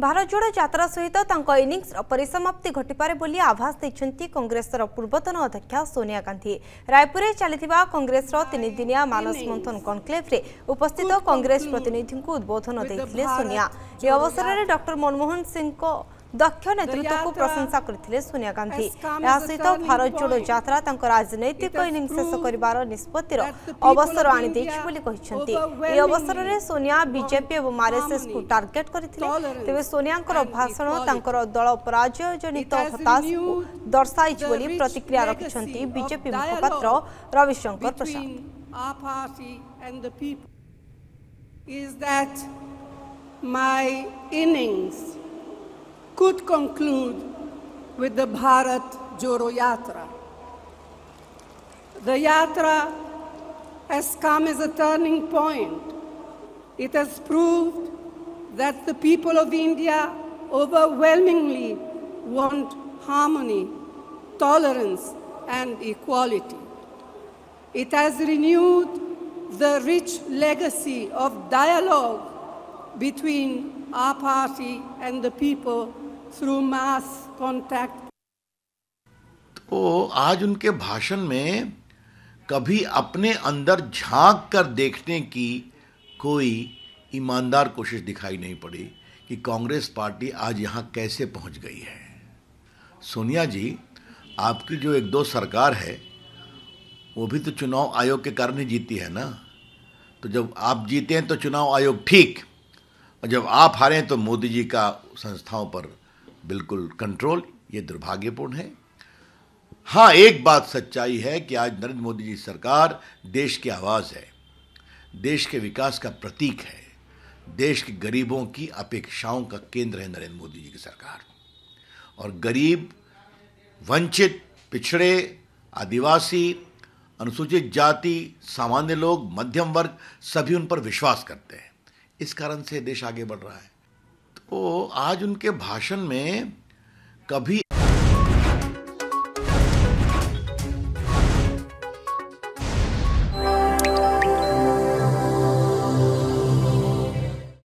ଭାରତ ଯୋଡ ଯାତ୍ରା ସହିତ ତାଙ୍କ ଇନିଂସର ପରିସମାପ୍ତି ଘଟିପାରେ ବୋଲି ଆଭାସ ଦେଇଛନ୍ତି କଂଗ୍ରେସର ପୂର୍ବତନ ଅଧ୍ୟକ୍ଷା ସୋନିଆ ଗାନ୍ଧୀ ରାୟପୁରରେ ଚାଲିଥିବା କଂଗ୍ରେସର ତିନିଦିନିଆ ମାନସ ମନ୍ଥନ କନକ୍ଲେଭରେ ଉପସ୍ଥିତ କଂଗ୍ରେସ ପ୍ରତିନିଧିଙ୍କୁ ଉଦ୍ବୋଧନ ଦେଇଥିଲେ ସୋନିଆ ଏହି ଅବସରରେ ଡକ୍ଟର ମନମୋହନ ସିଂଙ୍କ দক্ষ নেতৃত্বক প্রশংসা করে সোনিয়া গান্ধী এসহিত ভারত জোড়ো যাত্রা তাঁর রাজনৈতিক ইনিং শেষ করবার নিষ্পত্তির অবসর আনিদেছে বলে এই অবসরের সোনিয়া বিজেপি এবং আরএসএসকে টার্গেট করে তবে সোনিয়াঙ্কর ভাষণ তাঁর দল পরাজয়জনিত হতাশকু দর্শাইছে বলে প্রতিক্রিয়া রাখছেন বিজেপি মুখপাত্র রবিশঙ্কর প্রসাদ our party and the people is that my innings could conclude with the Bharat Joro Yatra. The Yatra has come as a turning point. It has proved that the people of India overwhelmingly want harmony, tolerance, and equality. It has renewed the rich legacy of dialogue between our party and the people through mass contact. तो आज उनके भाषण में कभी अपने अंदर झाँक कर देखने की कोई ईमानदार कोशिश दिखाई नहीं पड़ी कि कांग्रेस पार्टी आज यहाँ कैसे पहुँच गई है। सोनिया जी, आपकी जो एक दो सरकार है, वो भी तो चुनाव आयोग के कारण ही जीती है ना? तो जब आप जीते हैं तो चुनाव आयोग ठीक, और जब आप हारे हैं तो मोदी जी का संस्थाओं पर बिल्कुल कंट्रोल ये दुर्भाग्यपूर्ण है। हाँ एक बात सच्चाई है कि आज नरेंद्र मोदी जी सरकार देश की आवाज़ है। देश के विकास का प्रतीक है। देश के गरीबों की अपेक्षाओं का केंद्र है नरेंद्र मोदी जी की सरकार। और गरीब, वंचित, पिछड़े, आदिवासी, अनुसूचित जाति, सामान्य लोग, मध्यम वर्ग, सभी उन पर विश्वास करते हैं। इस कारण से देश आगे बढ़ रहा है। तो आज उनके भाषण में कभी